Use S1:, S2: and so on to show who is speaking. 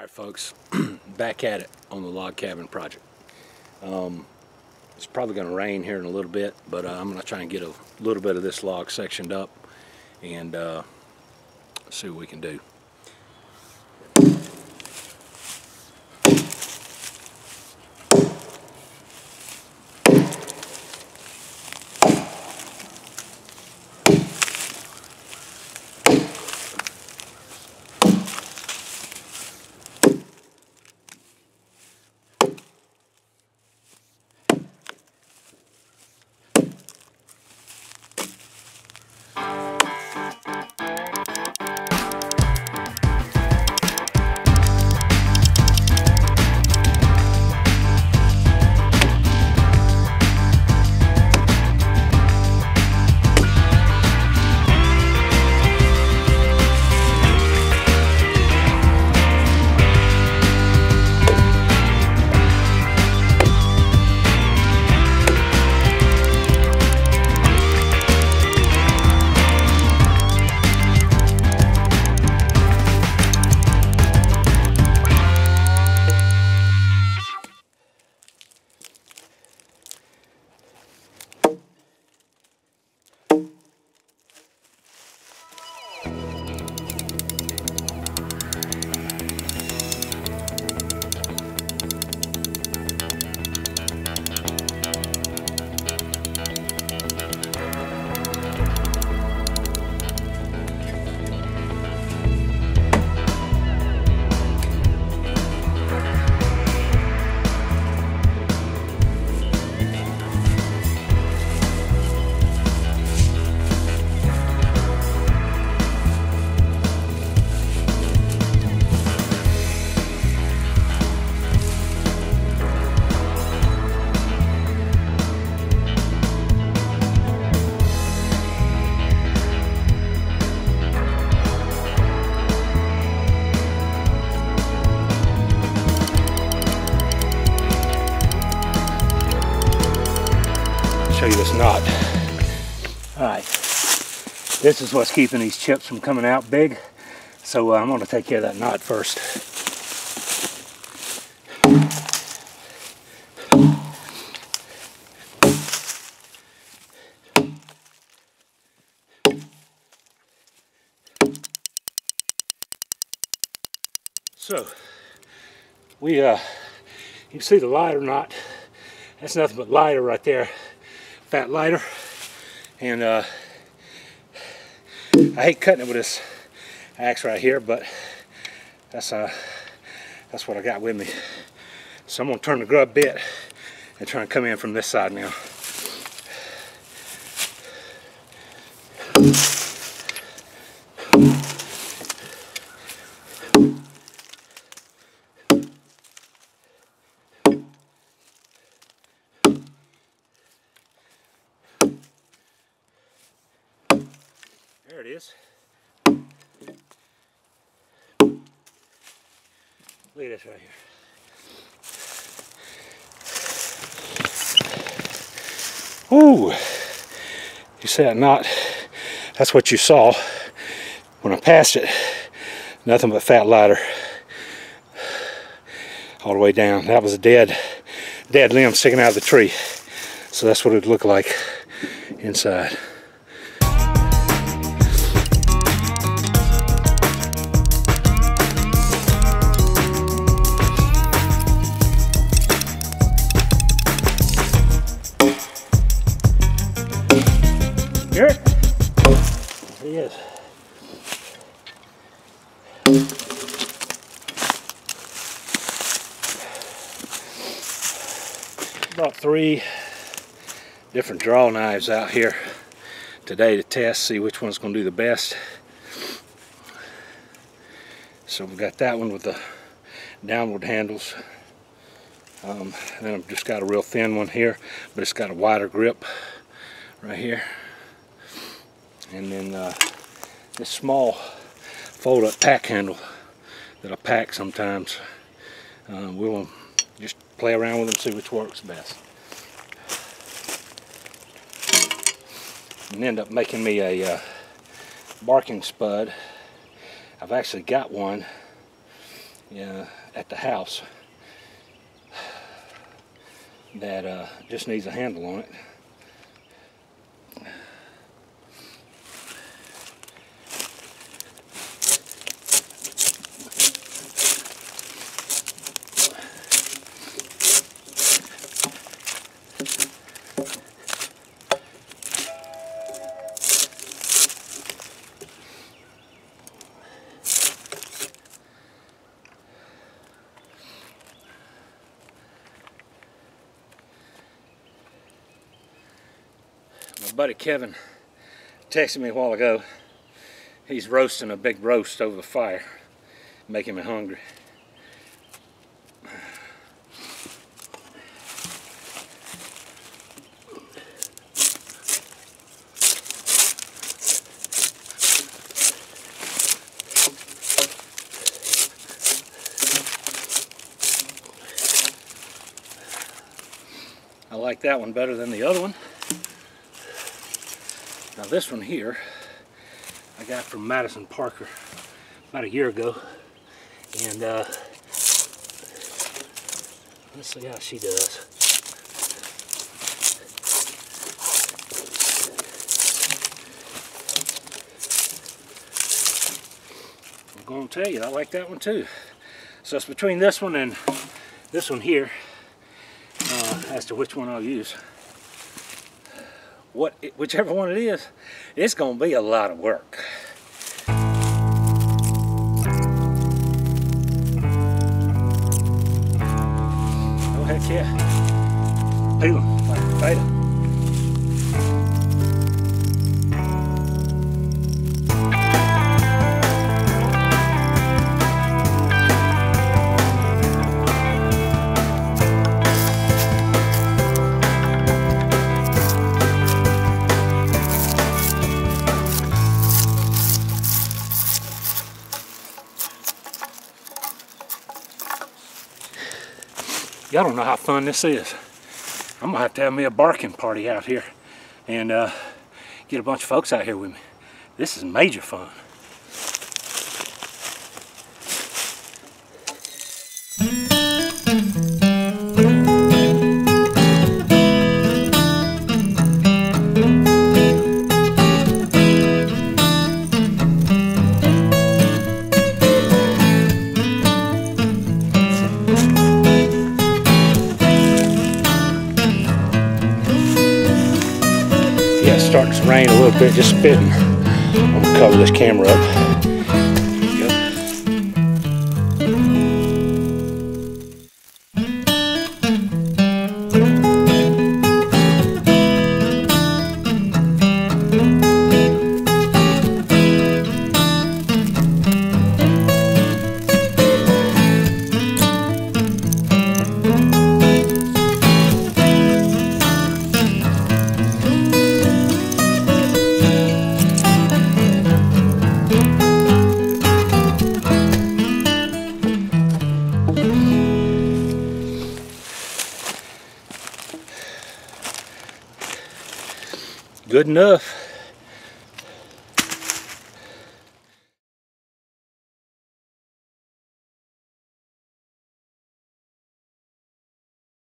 S1: Alright folks, back at it on the log cabin project. Um, it's probably going to rain here in a little bit, but uh, I'm going to try and get a little bit of this log sectioned up and uh, see what we can do. This knot. All right, this is what's keeping these chips from coming out big. So uh, I'm gonna take care of that knot first. So, we, uh, you see the lighter knot, that's nothing but lighter right there fat lighter. And uh, I hate cutting it with this axe right here but that's uh that's what I got with me. So I'm gonna turn the grub bit and try and come in from this side now There it is. Look at this right here. Ooh, you see that knot? That's what you saw when I passed it. Nothing but fat lighter all the way down. That was a dead, dead limb sticking out of the tree. So that's what it looked like inside. Here he is. Brought three different draw knives out here today to test, see which one's going to do the best. So we've got that one with the downward handles. Um, then I've just got a real thin one here, but it's got a wider grip right here. And then uh, this small fold-up pack handle that I pack sometimes. Uh, we'll just play around with them, see which works best. And end up making me a uh, barking spud. I've actually got one yeah, at the house that uh, just needs a handle on it. My buddy Kevin texted me a while ago. He's roasting a big roast over the fire, making me hungry. I like that one better than the other one. Now this one here, I got from Madison Parker about a year ago. And uh, let's see how she does. I'm going to tell you, I like that one too. So it's between this one and this one here uh, as to which one I'll use what whichever one it is, it's going to be a lot of work. Y'all don't know how fun this is. I'm gonna have to have me a barking party out here and uh, get a bunch of folks out here with me. This is major fun. Yeah, little bit, just spitting. I'm gonna cover this camera up. Good enough.